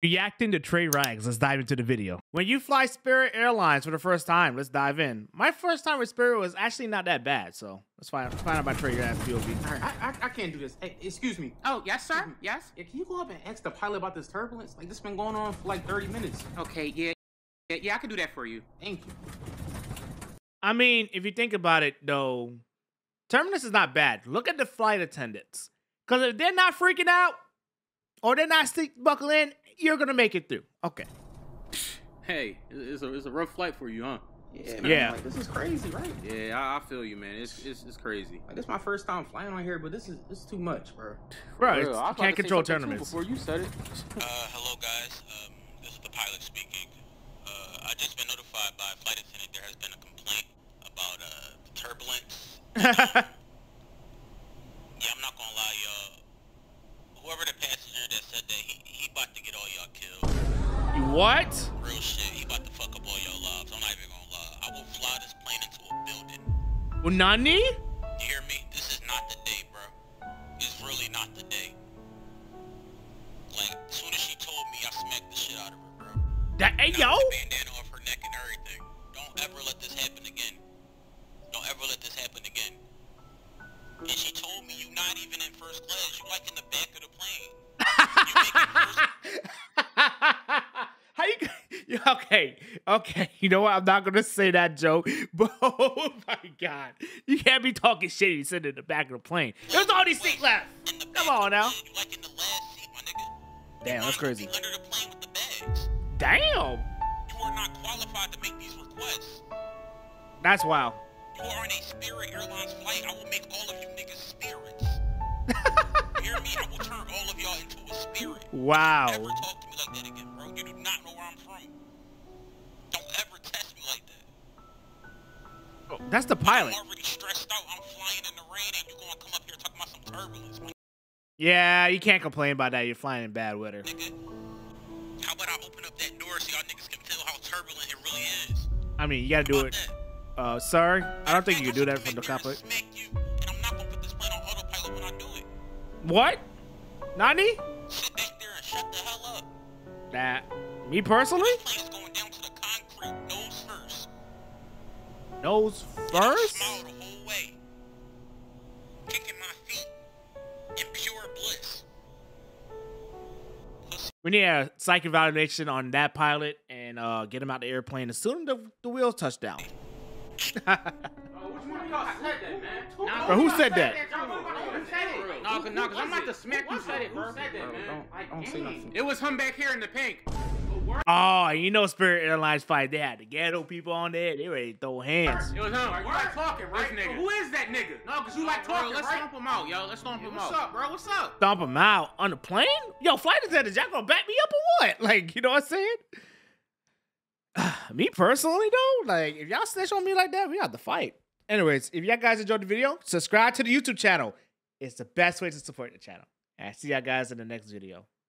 Reacting to Tra Rags. Let's dive into the video. When you fly Spirit Airlines for the first time, let's dive in. My first time with Spirit was actually not that bad, so let's find, let's find out about Tra Rags POV. All right, I, I, I can't do this. Hey, excuse me. Oh, yes, sir. Yes. Yeah, can you go up and ask the pilot about this turbulence? Like, this has been going on for like 30 minutes. Okay. Yeah. Yeah. Yeah. I can do that for you. Thank you. I mean, if you think about it, though, Terminus is not bad. Look at the flight attendants. Because if they're not freaking out or they're not stick buckle in, you're going to make it through. Okay. Hey, it's a, it's a rough flight for you, huh? Yeah, man. Yeah. Like, this is crazy, right? Yeah, I, I feel you, man. It's, it's it's crazy. Like, this is my first time flying on here, but this is this too much, bro. Bro, Real, I you was about can't control something tournaments. Before you said it. Uh, hello guys. Um, this is the pilot speaking. Uh, I just been notified by a flight attendant there has been a complaint about uh the turbulence. Yeah, I'm not gonna lie, y'all. Whoever the passenger that said that, he he about to get all y'all killed. what? Real shit. He about to fuck up all y'all lives. I'm not even gonna lie. I will fly this plane into a building. Unani? You hear me? This is not the day, bro. It's really not the day. Like, as soon as she told me, I smacked the shit out of her, bro. That, hey, yo. Bandana off her neck and everything. Don't ever let this happen again. Don't ever let this happen again. And she told me you not even in first class. You like in the back of the plane. You How you? Okay, okay. You know what? I'm not gonna say that joke, but oh my god, you can't be talking shit. You sitting in the back of the plane. There's only seat left. Come on now. plane. You like in the last seat, my nigga. Damn, that's crazy. Under the plane with the bags. Damn, You are not qualified to make these requests. that's wild. You are on a Spirit Airlines flight. I will make all of you niggas spirits. hear me? I will turn all of y'all into a spirit. Wow. Talk to me like that again, bro. You do not know where I'm from. Don't ever test me like that. That's the pilot. I'm already stressed out. I'm flying in the rain, and you gonna come up here talking about some turbulence, Yeah, you can't complain about that. You're flying in bad weather. nigga. How about I open up that door so y'all niggas can feel how turbulent it really is? I mean, you gotta do it. that? Uh, sorry, I don't think you can do that from the cockpit. What? there That me personally? This plane is going down to the concrete, nose first. Nose first? The whole way. Kicking my feet in pure bliss. We need a psych evaluation on that pilot and uh, get him out the airplane as soon as the, the wheels touch down. Which one of y'all said that, man? Nah, Bro, who said that? Who said it? No, cause, no, cause I'm not the smack you Who said it, Who bro. said that, Bro, man? don't- Like, don't say nothing. It was him back here in the pink. Oh, you know Spirit Airlines flight, they had the ghetto people on there. They ready to throw hands. It was him. You like talking, right? This nigga. Who is that nigga? No, cause you like talking, Bro, talking, let's right? stomp him out, yo. Let's stomp him What's out. What's up, bro? What's up? Stomp him out on the plane? Yo, flight attendants, y'all gonna back me up or what? Like, you know what I'm saying? me personally, though, like, if y'all snitch on me like that, we got to fight. Anyways, if y'all guys enjoyed the video, subscribe to the YouTube channel. It's the best way to support the channel. And I see y'all guys in the next video.